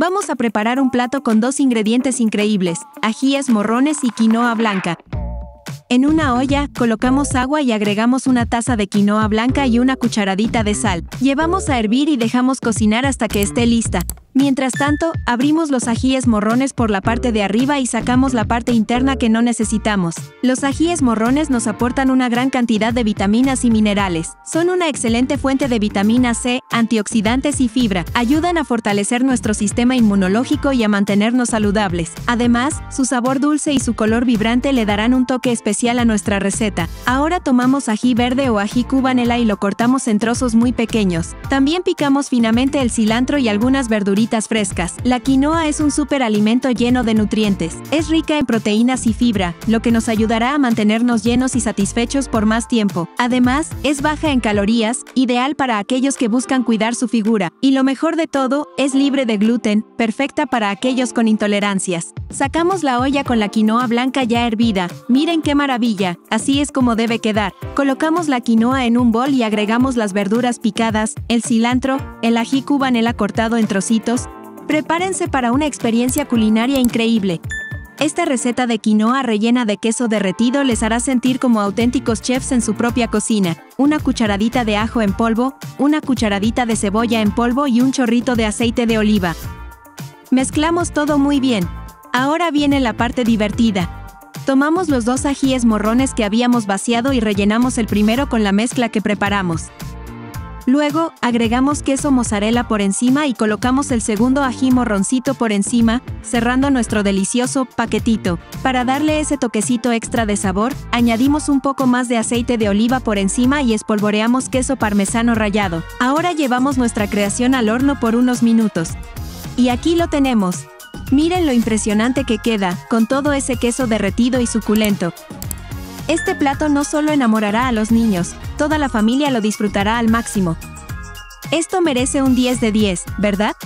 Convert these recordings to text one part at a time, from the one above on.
Vamos a preparar un plato con dos ingredientes increíbles, ajíes morrones y quinoa blanca. En una olla, colocamos agua y agregamos una taza de quinoa blanca y una cucharadita de sal. Llevamos a hervir y dejamos cocinar hasta que esté lista. Mientras tanto, abrimos los ajíes morrones por la parte de arriba y sacamos la parte interna que no necesitamos. Los ajíes morrones nos aportan una gran cantidad de vitaminas y minerales. Son una excelente fuente de vitamina C, antioxidantes y fibra. Ayudan a fortalecer nuestro sistema inmunológico y a mantenernos saludables. Además, su sabor dulce y su color vibrante le darán un toque especial a nuestra receta. Ahora tomamos ají verde o ají cubanela y lo cortamos en trozos muy pequeños. También picamos finamente el cilantro y algunas verduritas frescas. La quinoa es un superalimento lleno de nutrientes. Es rica en proteínas y fibra, lo que nos ayudará a mantenernos llenos y satisfechos por más tiempo. Además, es baja en calorías, ideal para aquellos que buscan cuidar su figura. Y lo mejor de todo, es libre de gluten, perfecta para aquellos con intolerancias. Sacamos la olla con la quinoa blanca ya hervida. Miren qué maravilla, así es como debe quedar. Colocamos la quinoa en un bol y agregamos las verduras picadas, el cilantro, el ají cubanela cortado en trocitos, Prepárense para una experiencia culinaria increíble. Esta receta de quinoa rellena de queso derretido les hará sentir como auténticos chefs en su propia cocina. Una cucharadita de ajo en polvo, una cucharadita de cebolla en polvo y un chorrito de aceite de oliva. Mezclamos todo muy bien. Ahora viene la parte divertida. Tomamos los dos ajíes morrones que habíamos vaciado y rellenamos el primero con la mezcla que preparamos. Luego, agregamos queso mozzarella por encima y colocamos el segundo ají morroncito por encima, cerrando nuestro delicioso paquetito. Para darle ese toquecito extra de sabor, añadimos un poco más de aceite de oliva por encima y espolvoreamos queso parmesano rallado. Ahora llevamos nuestra creación al horno por unos minutos. Y aquí lo tenemos. Miren lo impresionante que queda, con todo ese queso derretido y suculento. Este plato no solo enamorará a los niños, toda la familia lo disfrutará al máximo. Esto merece un 10 de 10, ¿verdad?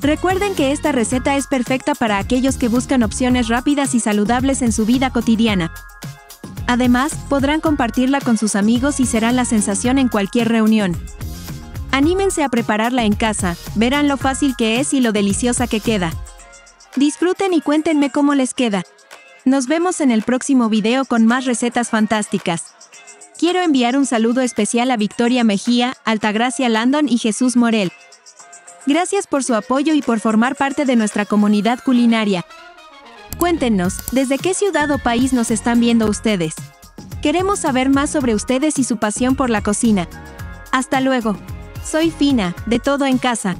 Recuerden que esta receta es perfecta para aquellos que buscan opciones rápidas y saludables en su vida cotidiana. Además, podrán compartirla con sus amigos y será la sensación en cualquier reunión. Anímense a prepararla en casa, verán lo fácil que es y lo deliciosa que queda. Disfruten y cuéntenme cómo les queda. Nos vemos en el próximo video con más recetas fantásticas. Quiero enviar un saludo especial a Victoria Mejía, Altagracia Landon y Jesús Morel. Gracias por su apoyo y por formar parte de nuestra comunidad culinaria. Cuéntenos, ¿desde qué ciudad o país nos están viendo ustedes? Queremos saber más sobre ustedes y su pasión por la cocina. Hasta luego. Soy Fina, de Todo en Casa.